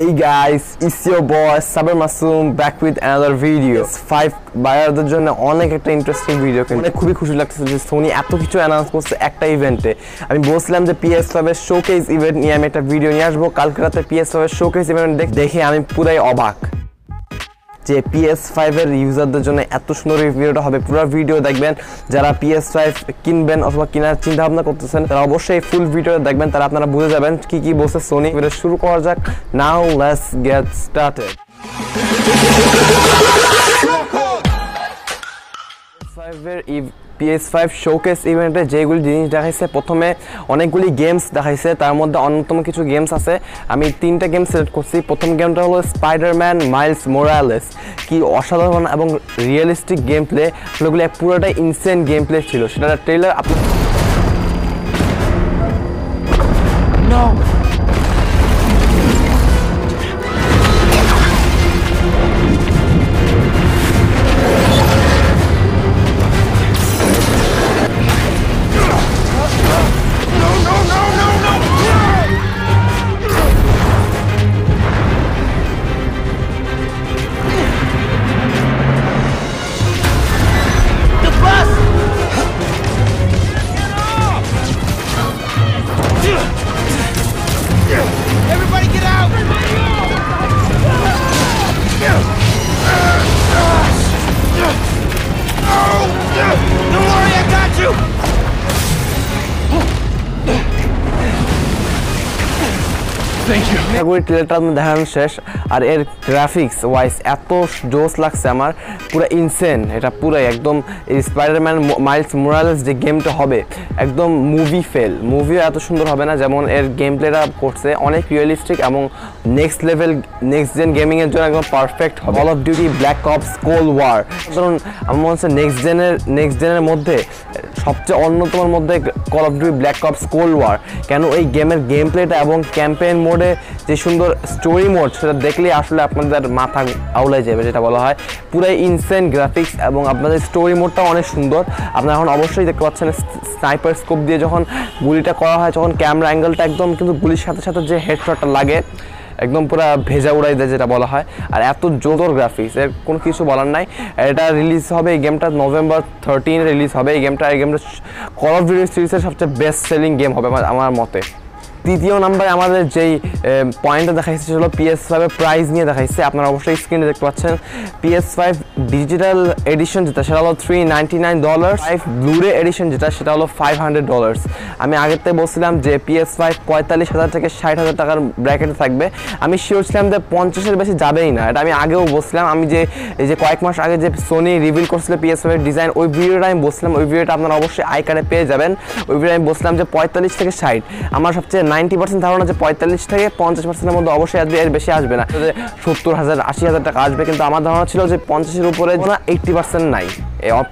Hey guys, it's your boy Saber Masoom back with another video. Five বায়ারদের জন্য অনেক একটা interesting video মানে খুবই খুশি লাগছে যে সোনি এত কিছু অ্যানাউন্স করছে একটা ইভেন্টে আমি বলছিলাম যে পিএস ফাইভের শোকেস ইভেন্ট নিয়ে আমি একটা ভিডিও নিয়ে আসব। কালকে রাতে পিএস ফাইভের শোকেস ইভেন্ট দেখে আমি পুরাই অবাক। যে পিএস ফাইভের ইউজারদের জন্য এত সুন্দর ভিডিওটা হবে। পুরো ভিডিও দেখবেন, যারা পিএস ফাইভ কিনবেন অথবা কেনার চিন্তা ভাবনা করতেছেন, তারা অবশ্যই ফুল ভিডিও দেখবেন, তারা আপনারা বুঝে যাবেন কি কি বলছে সোনি ভিডিও শুরু করা যাক। নাও লেটস গেট স্টার্টেড ফাইভের পিএস ফাইভ শোকেস ইভেন্টে যেগুলি জিনিস দেখাইছে, প্রথমে অনেকগুলি গেমস দেখাইছে, তার মধ্যে অন্যতম কিছু গেমস আছে। আমি তিনটা গেম সিলেক্ট করছি। প্রথম গেমটা হলো স্পাইডারম্যান মাইলস মোরালেস কি অসাধারণ এবং রিয়েলিস্টিক গেম প্লে সেগুলি পুরোটাই ইনসেন্ট গেম প্লে ছিল। সেটা ট্রেলার আপনার Thank you. ক্যাটাগরি ট্রেলারটা আপনার দেখানো শেষ আর এর গ্রাফিক্স ওয়াইজ এত জোস লাগছে আমার, পুরো ইনসেন এটা পুরাই একদম স্পাইডারম্যান মাইলস মোরালেস যে গেমটা হবে, একদম মুভি ফেল মুভিও এত সুন্দর হবে না, যেমন এর গেম প্লেটা করছে অনেক রিয়েলিস্টিক এবং নেক্সট লেভেল নেক্সট জেন গেমিংয়ের জন্য একদম পারফেক্ট হবে। Call of duty black ops cold war কারণ আমার মনে হচ্ছে নেক্সট জেনের নেক্সট জেনের মধ্যে, সবচেয়ে অন্যতমের মধ্যে call of duty black ops cold war কেন এই গেমের গেম প্লেটা এবং ক্যাম্পেইন মোডে যে সুন্দর স্টোরি মোড সেটা দেখলেই আসলে আপনাদের মাথা আউলাই যাবে, যেটা বলা হয়। পুরাই ইনসেন্ট গ্রাফিক্স এবং আপনাদের স্টোরি মোডটাও অনেক সুন্দর। আপনারা এখন অবশ্যই দেখতে পাচ্ছেন স্নাইপার স্কোপ দিয়ে যখন গুলিটা করা হয় যখন ক্যামেরা অ্যাঙ্গেলটা একদম কিন্তু গুলির সাথে সাথে যে হেডশটটা লাগে, একদম পুরো ভেজা উড়াই দেয়, যেটা বলা হয়। আর এত জোর গ্রাফিক্স এর কোনো কিছু বলার নাই। এটা রিলিজ হবে এই গেমটা নভেম্বর থার্টিন রিলিজ হবে। এই গেমটা এই গেমটা কল অফ ডিউটি সিরিজের সবচেয়ে বেস্ট সেলিং গেম হবে আমার মতে। তৃতীয় নাম্বারে আমাদের যেই পয়েন্টটা দেখাইছে সেটা হলো পিএস ফাইভের প্রাইস নিয়ে দেখাইছে। আপনারা অবশ্যই স্ক্রিনে দেখতে পাচ্ছেন। পিএস ফাইভ ডিজিটাল এডিশন যেটা, সেটা হলো three ninety nine dollar five Blu-ray edition যেটা, সেটা হলো ফাইভ হান্ড্রেড ডলার্স আমি আগের থেকে বলছিলাম যে পিএস ফাইভ পঁয়তাল্লিশ হাজার থেকে ষাট হাজার টাকার ব্র্যাকেটে থাকবে। আমি শিওর ছিলাম যে পঞ্চাশের বেশি যাবেই না। এটা আমি আগেও বলছিলাম। আমি যে, এই যে কয়েক মাস আগে যে সোনি রিভিল করছিল পিএস ফাইভের ডিজাইন ওই ভিডিওটা আমি বলছিলাম। ওই ভিডিওটা আপনারা অবশ্যই আই কার্ডে পেয়ে যাবেন। ওই ভিডিও আমি বলছিলাম যে পঁয়তাল্লিশ থেকে ষাট। আমার সবচেয়ে নাইনটি পার্সেন্ট ধারণা যে পঁয়তাল্লিশ থেকে পঞ্চাশ পার্সেন্টের মধ্যে অবশ্যই আসবে, এর বেশি আসবে না। সত্তর হাজার, আশি হাজার টাকা আসবে, কিন্তু আমার ধারণা ছিল যে পঞ্চাশের উপরে এইটটি পার্সেন্ট নাই।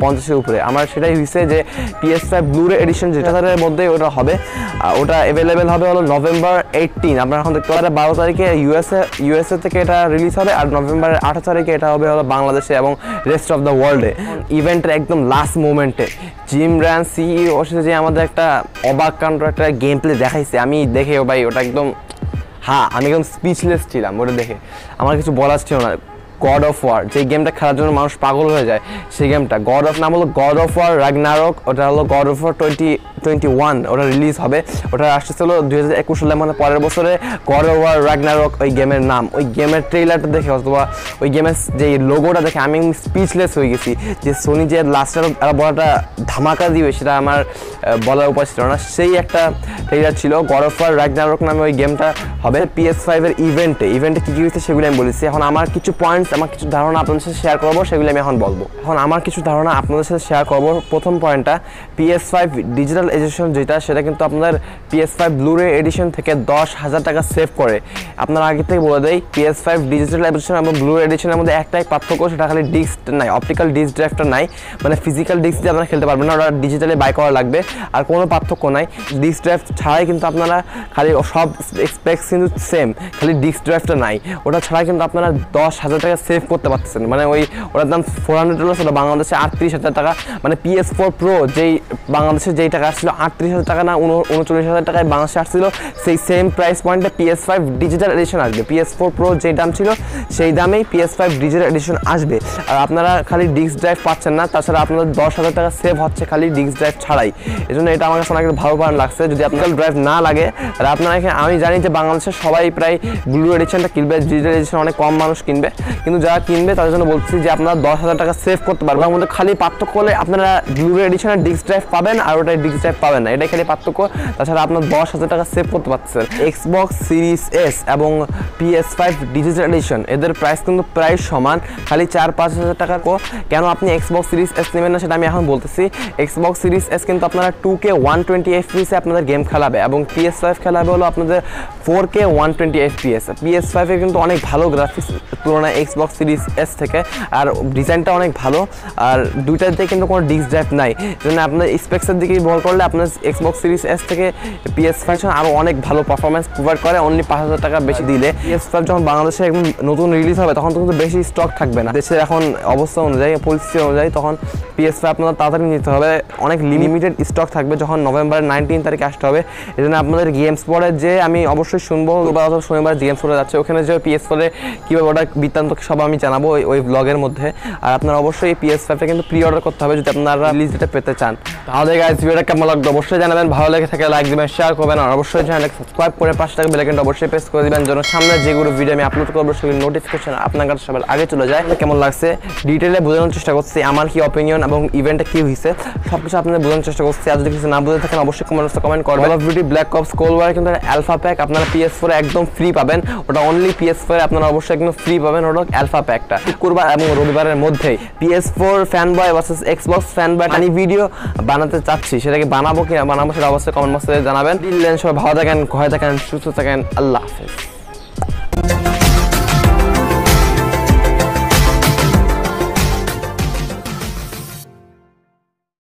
পঞ্চাশের উপরে। আমার সেটাই হয়েছে যে পিএস ফাইভ ব্লুরে এডিশন যেটা তাদের মধ্যে ওটা হবে ওটা অ্যাভেলেবেল হবে হলো নভেম্বর এইটিন আপনারা এখন দেখতে পারেন বারো তারিখে ইউএসএ ইউএসএ থেকে এটা রিলিজ হবে আর নভেম্বরের আঠারো তারিখে এটা হবে হলো বাংলাদেশে এবং রেস্ট অফ দ্য ওয়ার্ল্ডে ইভেন্টের একদম লাস্ট মোমেন্টে জিম র্যান সিইও যে আমাদের একটা অবাক কাণ্ড একটা গেম প্লে দেখাইছে, আমি দেখে ভাই ওটা একদম হ্যাঁ আমি একদম স্পিচলেস ছিলাম ওটা দেখে। আমার কিছু বলার ছিল না। গড অফ ওয়ার যে গেমটা খেলার জন্য মানুষ পাগল হয়ে যায়, সেই গেমটা গড অফ নাম হলো গড অফ ওয়ার রাগনারক ওটা হলো God of War twenty twenty one ওটা রিলিজ হবে। ওটা আসতেছে হলো দুই হাজার একুশ সালে মানে পরের বছরে গড অফ ওয়ার রাগনারক ওই গেমের নাম। ওই গেমের ট্রেলারটা দেখে অথবা ওই গেমের যে লোগোটা দেখে আমি স্পিচলেস হয়ে গেছি যে সোনি যে লাস্টের বড়টা ধামাকা দিবে সেটা আমার বলার উপায় ছিল না। সেই একটা ট্রেলার ছিল গড অফ ওয়ার রাগনারক নামে ওই গেমটা হবে। পিএস ফাইভের ইভেন্টে ইভেন্টে কী কী হয়েছে সেগুলো আমি বলেছি। এখন আমার কিছু পয়েন্টস আমার কিছু ধারণা আপনাদের সাথে শেয়ার করব, সেগুলি আমি এখন বলব। এখন আমার কিছু ধারণা আপনাদের সাথে শেয়ার করব। প্রথম পয়েন্টটা পিএস ফাইভ ডিজিটাল এডিশন যেটা, সেটা কিন্তু আপনাদের পিএস ফাইভ ব্লুরে এডিশন থেকে দশ হাজার টাকা সেভ করে। আপনার আগে থেকে বলে দেয় পিএস ফাইভ ডিজিটাল এডিশন এবং ব্লু এডিশনের মধ্যে একটাই পার্থক্য, সেটা খালি ডিস্ক নাই অপটিক্যাল ডিস্ক ড্রাইভটা নাই। মানে ফিজিক্যাল ডিস্ক দিয়ে আপনারা খেলতে পারবেন না, ওটা ডিজিটালি বাই করা লাগবে, আর কোনো পার্থক্য নাই। ডিস্ক ড্রাইভ ছাড়াই কিন্তু আপনারা খালি সব স্পেক্স কিন্তু সেম খালি ডিস্ক ড্রাইভটা নাই। ওটা ছাড়া কিন্তু আপনারা দশ হাজার টাকা টাকা সেভ করতে পারতেছেন মানে ওই ওটার দাম ফোর হান্ড্রেড ডলার ওটা বাংলাদেশে আটত্রিশ হাজার টাকা। মানে পিএস ফোর প্রো যেই বাংলাদেশে যেই টাকা আসছিল, আটত্রিশ হাজার টাকা না, উন- উনচল্লিশ হাজার টাকায় বাংলাদেশে আসছিল, সেই সেম প্রাইস পয়েন্টে পিএস ফাইভ ডিজিটাল এডিশন আসবে। পিএস ফোর প্রো যেই দাম ছিল, সেই দামেই পিএস ফাইভ ডিজিটাল এডিশন আসবে। আর আপনারা খালি ডিস্ক ড্রাইভ পাচ্ছেন না, তাছাড়া আপনাদের দশ হাজার টাকা সেভ হচ্ছে খালি ডিস্ক ড্রাইভ ছাড়াই। এই জন্য এটা আমার কাছে অনেক ভালো কারণ লাগছে। যদি আপনার ড্রাইভ না লাগে তাহলে আপনারা এখানে, আমি জানি যে বাংলাদেশের সবাই প্রায় ব্লু এডিশনটা কিনবে ডিজিটাল এডিশন অনেক কম মানুষ কিনবে। কিন্তু যারা কিনবে তাদের জন্য বলছি যে আপনারা দশ হাজার টাকা সেভ করতে পারবেন। মধ্যে খালি পার্থক্য হলে আপনারা ব্লু এডিশনের ডিস্ক ড্রাইভ পাবেন আর ওটাই ডিস্ক ড্রাইভ পাবেন না। এটাই খালি পার্থক্য। তাছাড়া আপনার দশ হাজার টাকা সেভ করতে পারছেন এক্সবক্স সিরিজ এস এবং পিএস ফাইভ ডিজিটাল এডিশন এদের প্রাইস কিন্তু প্রায় সমান। খালি চার পাঁচ হাজার টাকা কেন আপনি এক্সবক্স সিরিজ এস নেবেন না সেটা আমি এখন বলতেছি। এক্সবক্স সিরিজ এস কিন্তু আপনারা two K one twenty F এফপিএসে আপনাদের গেম খেলাবে এবং পিএস ফাইভ খেলাবে হলো আপনাদের four K one twenty FPS PS ফাইভে কিন্তু অনেক ভালো গ্রাফিক্স তুলনায় এক্সবক্স সিরিজ এস থেকে। আর ডিজাইনটা অনেক ভালো। আর দুইটাতে কিন্তু কোনো ডিস্ক ড্রাইভ নাই। জন্য আপনার স্পেক্সের দিকে বল করলে আপনার এক্সবক্স সিরিজ এস থেকে পিএস ফাইভ আরও অনেক ভালো পারফরমেন্স প্রোভাইড করে অনলি পাঁচ হাজার টাকা বেশি দিলে। পিএস ফাইভ যখন বাংলাদেশে একদম নতুন রিলিজ হবে তখন তো কিন্তু বেশি স্টক থাকবে না। দেশের এখন অবস্থা অনুযায়ী পরিস্থিতি অনুযায়ী তখন পিএস ফাইভ আপনাদের তাড়াতাড়ি নিতে হবে। অনেক লিমিটেড স্টক থাকবে যখন নভেম্বরের নাইনটিন তারিখে আসতে হবে। এই জন্য আপনাদের গেমস পরে যে আমি অবশ্যই শুনব। বা শনিবার গেমস পরে যাচ্ছে। ওখানে যে পিএস ফোরে কীভাবে ওটা বৃত্তান্ত সব আমি জানাব ওই- ওই ব্লগের মধ্যে। আর আপনারা অবশ্যই এই পিএস ফাইভটা কিন্তু প্রি অর্ডার করতে হবে যদি আপনারা রিলিজ ডেটে পেতে চান। তাহলে গাইজ ভিডিওটা কেমন লাগবে অবশ্যই জানাবেন। ভালো লেগে থাকে লাইক দিবেন শেয়ার করবেন। আর অবশ্যই চ্যানেলকে সাবস্ক্রাইব করে পাঁচ টাকা বেলাইকনটা অবশ্যই প্রেস করে দিবেন। যেন সামনে যেগুলো ভিডিও আমি আপলোড করব সেগুলো নোটিফিকেশন আপনার কাছে সবার আগে চলে যায়। কেমন লাগছে? ডিটেলে বোঝানোর চেষ্টা করছি, আমার কি অপিনিয়ন এবং ইভেন্টটা কি হয়েছে সব কিছু আপনাদের বোঝানোর চেষ্টা করছি। আর যদি কিছু না বুঝে থাকেন, অবশ্যই কমেন্ট কমেন্ট করবেন। Of duty black ops cold war কিন্তু অ্যালফা প্যাক আপনারা পিএস ফোরে একদম ফ্রি পাবেন। ওটা অনলি পিএস ফোরে আপনারা অবশ্যই একদম ফ্রি পাবেন। ওটা অ্যালফা প্যাকটা শুক্রবার এবং রবিবারের মধ্যেই PS four fanboy versus Xbox fanboy আমি ভিডিও বানাতে চাচ্ছি। সেটাকে বানাবো কি না বানাবো সেটা অবশ্যই কমেন্ট বক্সে জানাবেন। সবাই ভালো থাকেন ভয় থাকেন, সুস্থ থাকেন, আল্লাহ হাফেজ।